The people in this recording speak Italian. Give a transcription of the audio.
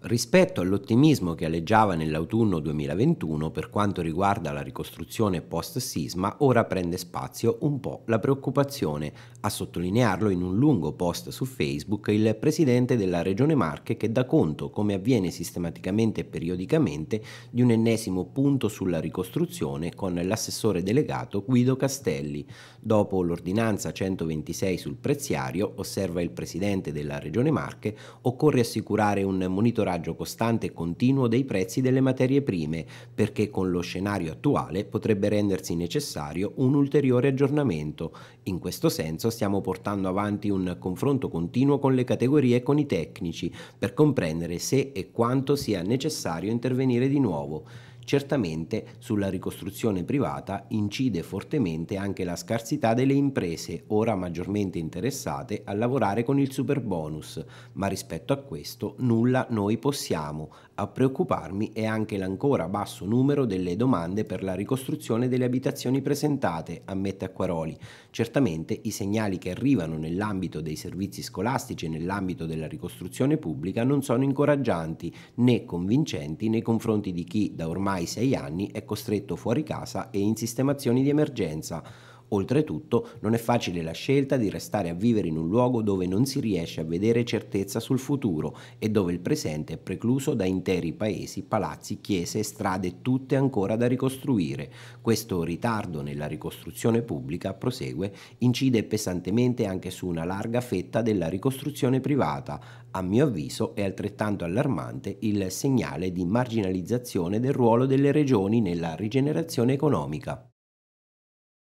Rispetto all'ottimismo che alleggiava nell'autunno 2021 per quanto riguarda la ricostruzione post-sisma, ora prende spazio un po' la preoccupazione. A sottolinearlo in un lungo post su Facebook il presidente della Regione Marche che dà conto, come avviene sistematicamente e periodicamente, di un ennesimo punto sulla ricostruzione con l'assessore delegato Guido Castelli. Dopo l'ordinanza 126 sul preziario, osserva il presidente della Regione Marche, occorre assicurare un monitoraggio monitoraggio costante e continuo dei prezzi delle materie prime, perché con lo scenario attuale potrebbe rendersi necessario un ulteriore aggiornamento. In questo senso stiamo portando avanti un confronto continuo con le categorie e con i tecnici per comprendere se e quanto sia necessario intervenire di nuovo. Certamente sulla ricostruzione privata incide fortemente anche la scarsità delle imprese, ora maggiormente interessate a lavorare con il super bonus, ma rispetto a questo nulla noi possiamo. A preoccuparmi è anche l'ancora basso numero delle domande per la ricostruzione delle abitazioni presentate, ammette Acquaroli. Certamente i segnali che arrivano nell'ambito dei servizi scolastici e nell'ambito della ricostruzione pubblica non sono incoraggianti né convincenti nei confronti di chi da ormai ormai sei anni è costretto fuori casa e in sistemazioni di emergenza. Oltretutto non è facile la scelta di restare a vivere in un luogo dove non si riesce a vedere certezza sul futuro e dove il presente è precluso da interi paesi, palazzi, chiese e strade tutte ancora da ricostruire. Questo ritardo nella ricostruzione pubblica, prosegue, incide pesantemente anche su una larga fetta della ricostruzione privata. A mio avviso è altrettanto allarmante il segnale di marginalizzazione del ruolo delle regioni nella rigenerazione economica.